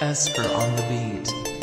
Esper on the beat.